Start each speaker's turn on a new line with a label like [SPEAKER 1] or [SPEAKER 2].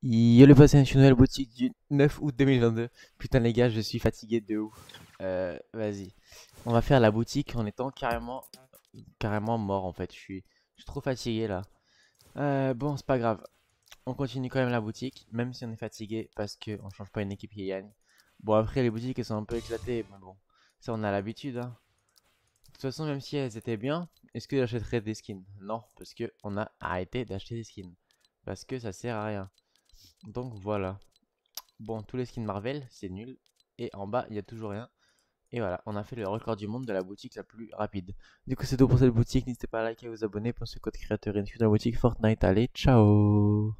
[SPEAKER 1] Yo les c'est une nouvelle boutique du 9 août 2022. Putain les gars, je suis fatigué de ouf. Euh, vas-y. On va faire la boutique en étant carrément, carrément mort en fait. Je suis, je suis trop fatigué là. Euh, bon, c'est pas grave. On continue quand même la boutique, même si on est fatigué parce que on change pas une équipe qui gagne. Bon après les boutiques elles sont un peu éclatées, mais bon, ça on a l'habitude. Hein. De toute façon, même si elles étaient bien, est-ce que j'achèterais des skins? Non, parce que on a arrêté d'acheter des skins. Parce que ça sert à rien. Donc voilà. Bon, tous les skins Marvel, c'est nul. Et en bas, il n'y a toujours rien. Et voilà, on a fait le record du monde de la boutique la plus rapide. Du coup, c'est tout pour cette boutique. N'hésitez pas à liker à vous abonner pour ce code créateur et dans la boutique Fortnite. Allez, ciao